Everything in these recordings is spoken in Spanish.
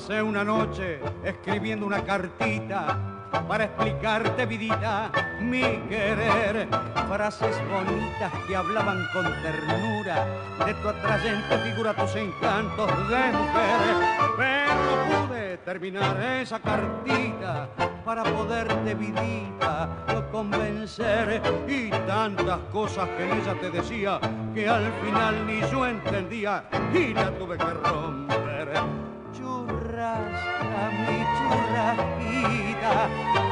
Pasé una noche escribiendo una cartita para explicarte, vidita, mi querer. Frases bonitas que hablaban con ternura de tu atrayente figura, tus encantos de mujer. Pero no pude terminar esa cartita para poderte, vidita, convencer. Y tantas cosas que ella te decía que al final ni yo entendía y la tuve que romper. Churrasca, mi churrasquita,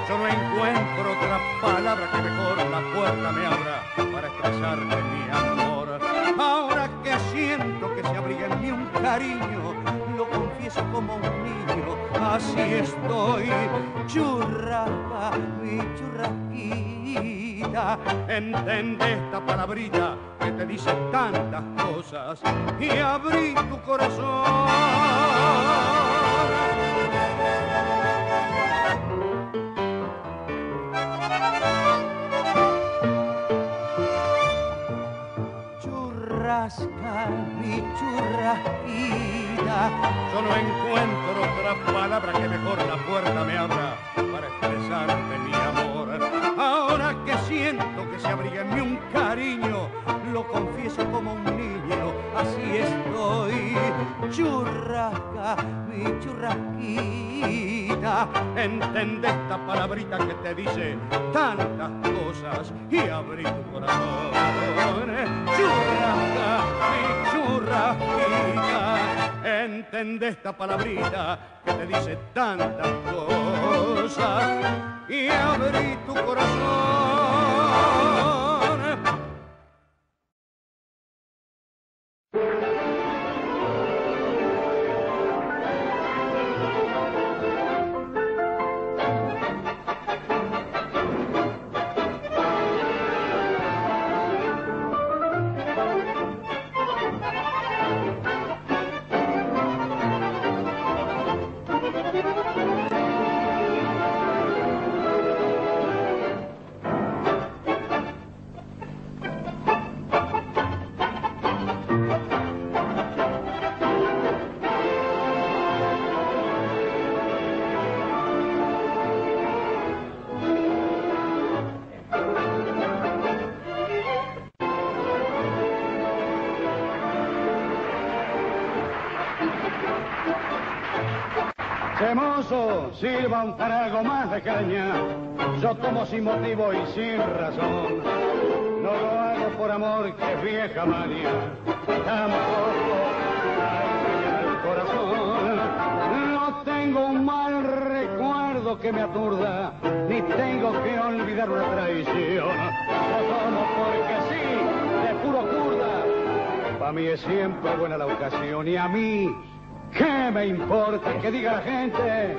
yo no encuentro otra palabra que mejor la puerta me abra para expresarte mi amor. Ahora que siento que se abriga en mí un cariño, lo confieso como un niño, así estoy. Churrasca, mi churrasquita, entende esta palabrita que te dice tantas cosas y abrí tu corazón. Churrasca, mi churrasquita, yo no encuentro otra palabra que mejor entende esta palabrita que te dice tantas cosas y abrí tu corazón. Churrasca, mi churrasquita, entende esta palabrita que te dice tantas cosas y abrí tu corazón. Chemoso, sirva un trago más de caña. Yo tomo sin motivo y sin razón. No lo hago por amor, que es vieja mania. Tampoco hay el corazón. No tengo un mal recuerdo que me aturda, ni tengo que olvidar una traición. Yo tomo porque sí, de puro curda. Para mí es siempre buena la ocasión y a mí ¿Qué me importa que diga la gente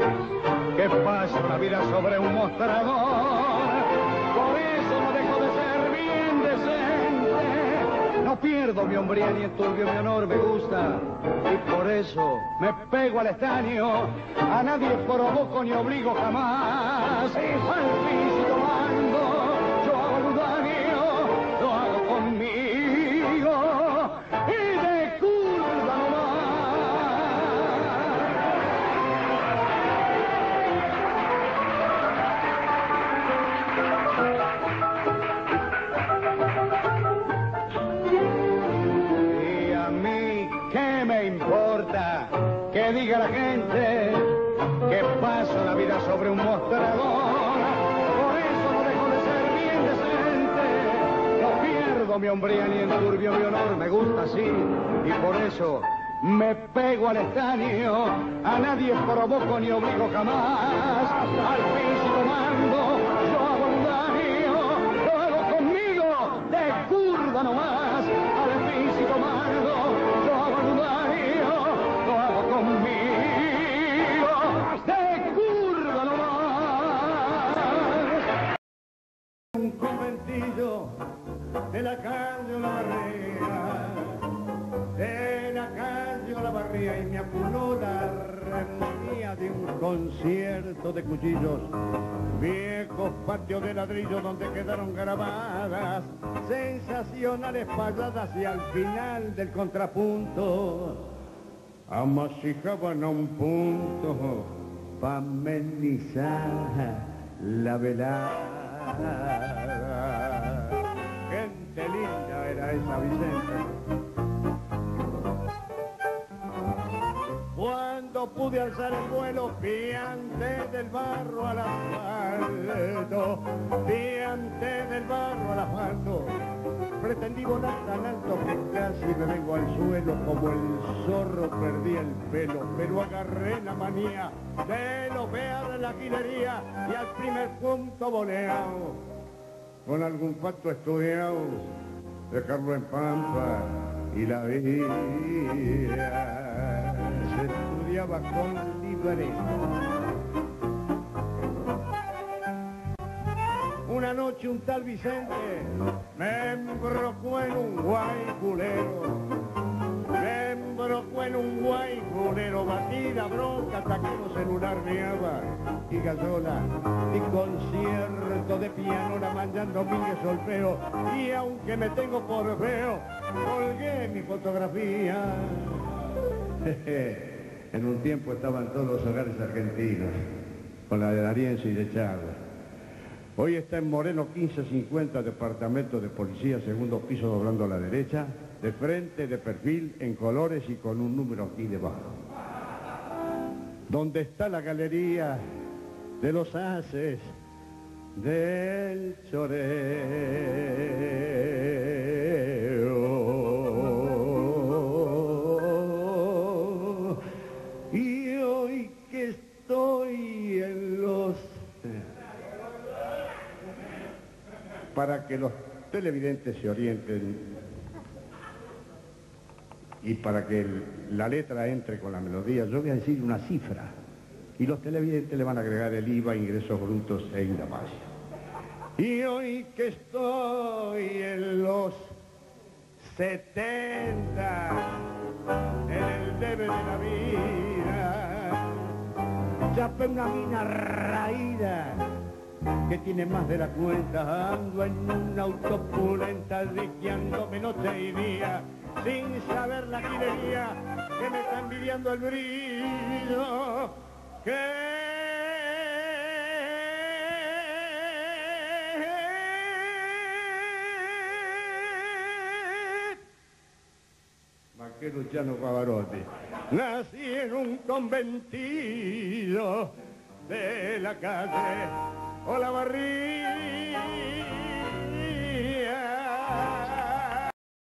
que pasa una vida sobre un mostrador? Por eso no dejo de ser bien decente. No pierdo mi hombría ni enturbio mi honor, me gusta. Y por eso me pego al estaño. A nadie provoco ni obligo jamás. Al sobre un mostrador? Por eso no dejo de ser bien decente. No pierdo mi hombría ni enturbio mi honor, me gusta así. Y por eso me pego al estaño. A nadie provoco ni obligo jamás. Al fin de la calle La Barría, de la calle La Barría y me apuró la armonía de un concierto de cuchillos, viejos patios de ladrillo donde quedaron grabadas sensacionales payadas y al final del contrapunto amasijaban a un punto pa' amenizar la velada. Era esa Vicente. Cuando pude alzar el vuelo, vi antes del barro al asfalto, vi antes del barro al asfalto. Pretendí volar tan alto que casi me vengo al suelo como el zorro perdí el pelo, pero agarré la manía de lo de la guinería y al primer punto voleado, con algún facto estudiado, dejarlo en pampa y la vida se estudiaba con libreta. Una noche un tal Vicente me embrocó en un guay culero. Me embrocó en un guay culero, batida, bronca, un celular meaba y gasola y concierto de piano la manchando mi solfeo y aunque me tengo por feo, colgué mi fotografía. en un tiempo estaban todos los hogares argentinos, con la de Darienzo y de Chávez. Hoy está en Moreno 1550, departamento de policía, segundo piso doblando a la derecha, de frente, de perfil, en colores y con un número aquí debajo. Donde está la galería de los haces del choreo. Y hoy que estoy en los... Para que los televidentes se orienten y para que la letra entre con la melodía, yo voy a decir una cifra. Y los televidentes le van a agregar el IVA, ingresos brutos e indamacia. Y hoy que estoy en los 70, en el debe de la vida, chapé una mina raída que tiene más de la cuenta, ando en una autopulenta, riqueándome noche y día, sin saber la quinería, que me está envidiando el brillo, que... Vaquero Luciano Pavarotti. Nací en un conventillo de la calle Olavarría.